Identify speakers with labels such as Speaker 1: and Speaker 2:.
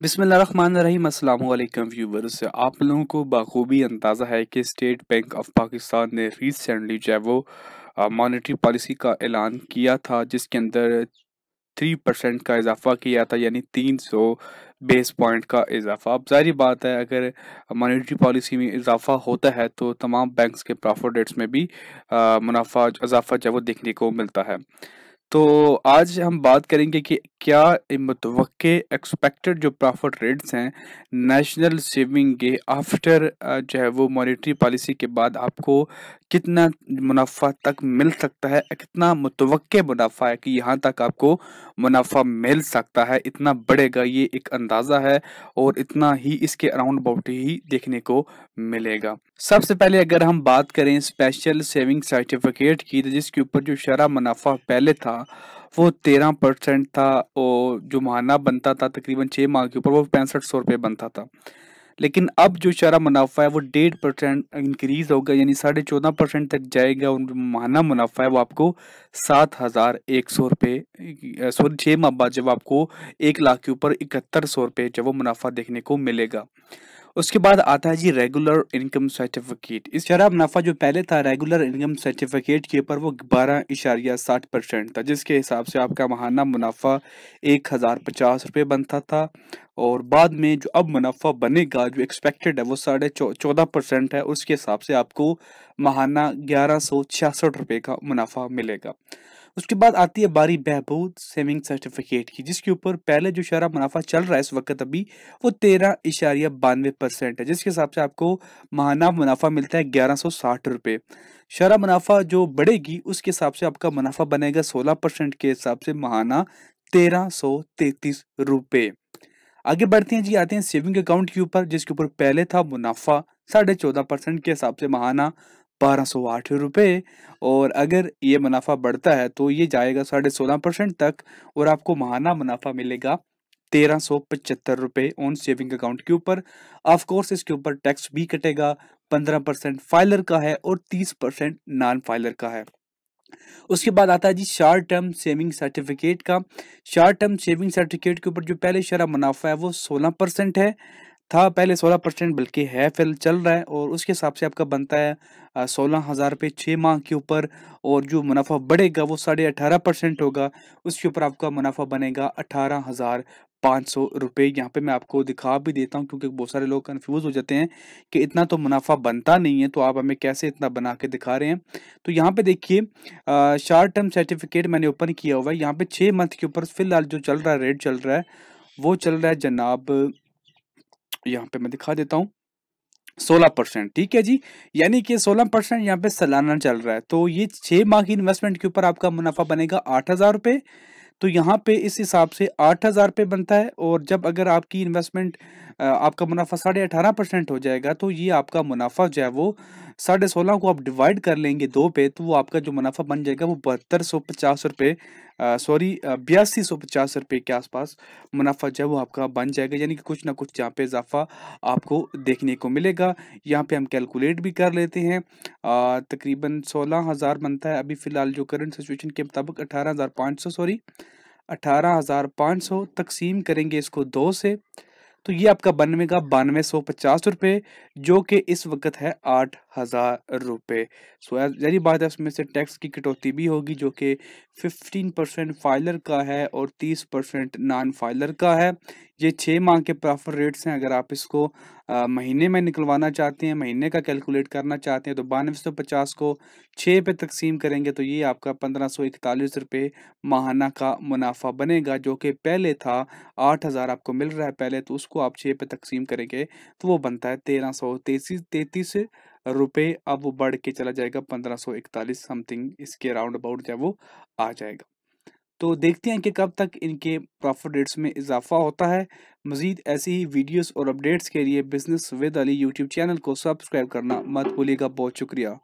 Speaker 1: अस्सलाम वालेकुम व्यूवर्स। आप लोगों को बखूबी अंदाज़ा है कि स्टेट बैंक ऑफ़ पाकिस्तान ने रिसेंटली जो है वो मॉनेटरी पॉलिसी का ऐलान किया था, जिसके अंदर थ्री परसेंट का इजाफा किया था, यानी तीन सौ बेस पॉइंट का इजाफा। अब जारी बात है, अगर मॉनेटरी पॉलिसी में इजाफा होता है तो तमाम बैंक्स के प्रॉफिट रेट्स में भी मुनाफा, इजाफा जो है वो देखने को मिलता है। तो आज हम बात करेंगे कि क्या मुतव एक्सपेक्टेड जो प्रॉफिट रेट्स हैं नेशनल सेविंग के आफ्टर जो है वो मॉनेटरी पॉलिसी के बाद आपको कितना मुनाफा तक मिल सकता है, कितना मुतव मुनाफा है कि यहाँ तक आपको मुनाफा मिल सकता है। इतना बढ़ेगा ये एक अंदाज़ा है और इतना ही इसके अराउंड अबाउट ही देखने को मिलेगा। सबसे पहले अगर हम बात करें स्पेशल सेविंग सर्टिफिकेट की तो जिसके ऊपर जो शरा मुनाफा पहले था, वो तेरह परसेंट था और जो माहाना बनता था तकरीबन छः माह के ऊपर, वो पैंसठ सौ रुपये बनता था। लेकिन अब जो शरा मुनाफा है, वो डेढ़ परसेंट इंक्रीज होगा यानी साढ़े चौदह परसेंट तक जाएगा, और माहाना मुनाफा है वो आपको सात हज़ार एक सौ रुपये सॉरी छः माह बाद जब आपको एक लाख के ऊपर इकहत्तर सौ रुपये जब वो मुनाफा देखने को मिलेगा। उसके बाद आता है जी रेगुलर इनकम सर्टिफिकेट इस शराह मुनाफा जो पहले था रेगुलर इनकम सर्टिफिकेट के ऊपर वो बारह इशारिया साठ परसेंट था, जिसके हिसाब से आपका महाना मुनाफा एक हज़ार पचास रुपये बनता था और बाद में जो अब मुनाफा बनेगा, जो एक्सपेक्टेड है, वो साढ़े चौदह परसेंट है, उसके हिसाब से आपको महाना ग्यारह सौ छियासठ रुपये का मुनाफा मिलेगा। उसके बाद आती है बारी बहबूद सेविंग सर्टिफिकेट की, जिसके ऊपर पहले जो शरा मुनाफा चल रहा है इस वक्त अभी, वो तेरह इशारिया बानवे परसेंट है, जिसके हिसाब से आपको महाना मुनाफा मिलता है ग्यारह सौ साठ रुपये शरा मुनाफा जो बढ़ेगी, उसके हिसाब से आपका मुनाफा बनेगा सोलह परसेंट के हिसाब से महाना तेरह सौ तैतीस रुपये आगे बढ़ते हैं जी, आते हैं सेविंग अकाउंट के ऊपर, जिसके ऊपर पहले था मुनाफा साढ़े चौदह परसेंट के हिसाब से महाना बारह सौ आठ रुपये और अगर ये मुनाफा बढ़ता है तो ये जाएगा साढ़े सोलह परसेंट तक और आपको महाना मुनाफा मिलेगा तेरह सौ पचहत्तर रुपये ऑन सेविंग अकाउंट के ऊपर। ऑफ़ कोर्स इसके ऊपर टैक्स भी कटेगा, पंद्रह परसेंट फाइलर का है और तीस परसेंट नॉन फाइलर का है। उसके बाद आता है जी शॉर्ट टर्म सेविंग सर्टिफिकेट का। शॉर्ट टर्म सेविंग सर्टिफिकेट के ऊपर जो पहले शरा मुनाफा है, वो सोलह परसेंट है। था, पहले सोलह परसेंट बल्कि है, फिर चल रहा है और उसके हिसाब से आपका बनता है सोलह हज़ार रुपये छः माह के ऊपर और जो मुनाफा बढ़ेगा वो साढ़े अठारह परसेंट होगा। उसके ऊपर आपका मुनाफा बनेगा अठारह हज़ार पाँच सौ रुपये। यहाँ पे मैं आपको दिखा भी देता हूँ क्योंकि बहुत सारे लोग कन्फ्यूज़ हो जाते हैं कि इतना तो मुनाफा बनता नहीं है तो आप हमें कैसे इतना बना के दिखा रहे हैं? तो यहाँ पे देखिए शॉर्ट टर्म सर्टिफिकेट मैंने ओपन किया हुआ है। यहाँ पे छः मंथ के ऊपर फ़िलहाल जो चल रहा है रेट चल रहा है, वो चल रहा है जनाब यहाँ पे मैं दिखा देता हूँ। सोलह परसेंट, ठीक है जी? यानी कि सोलह परसेंट यहाँ पे सालाना चल रहा है। तो ये छह माह की इन्वेस्टमेंट के ऊपर आपका मुनाफा बनेगा आठ हज़ार रुपये। तो यहाँ पे इस हिसाब से आठ हज़ार रुपये बनता है और जब अगर आपकी इन्वेस्टमेंट आपका मुनाफा साढ़े अठारह परसेंट हो जाएगा तो ये आपका मुनाफा जो है वो साढ़े सोलह को आप डिवाइड कर लेंगे दो पे तो वो आपका जो मुनाफा बन जाएगा वो बहत्तर सौ पचास रुपये सॉरी बयासी सौ पचास रुपये के आसपास मुनाफा जो है वो आपका बन जाएगा, यानी कि कुछ ना कुछ यहाँ पे इजाफा आपको देखने को मिलेगा। यहाँ पे हम कैलकुलेट भी कर लेते हैं तकरीबन सोलह हज़ार बनता है अभी फ़िलहाल जो करंट सिचुएशन के मुताबिक अठारह हज़ार पाँच सौ सॉरी अठारह हज़ार पाँच सौ तकसीम करेंगे इसको दो से तो ये आपका बनवेगा बानवे सौ पचास रुपये जो कि इस वक्त है आठ हज़ार रुपये सो यही बात है, उसमें से टैक्स की कटौती भी होगी, जो कि फिफ्टीन परसेंट फाइलर का है और तीस परसेंट नॉन फाइलर का है। ये छः माह के प्रॉफिट रेट्स हैं, अगर आप इसको महीने में निकलवाना चाहते हैं, महीने का कैलकुलेट करना चाहते हैं तो बानवे सौ पचास को छः पे तकसीम करेंगे तो ये आपका पंद्रह सौ इकतालीस रुपये माहाना का मुनाफा बनेगा, जो कि पहले था आठ हज़ार आपको मिल रहा है पहले तो उसको आप छः पे तकसीम करेंगे तो वो बनता है तेरह सौ तैतीस तैतीस रुपये, अब वो बढ़ के चला जाएगा पंद्रह सौ इकतालीस, समथिंग इसके राउंड अबाउट जो वो आ जाएगा। तो देखते हैं कि कब तक इनके प्रॉफिट रेट्स में इजाफा होता है। मज़ीद ऐसी ही वीडियोस और अपडेट्स के लिए business with Ali YouTube channel को सब्सक्राइब करना मत भूलिएगा। बहुत शुक्रिया।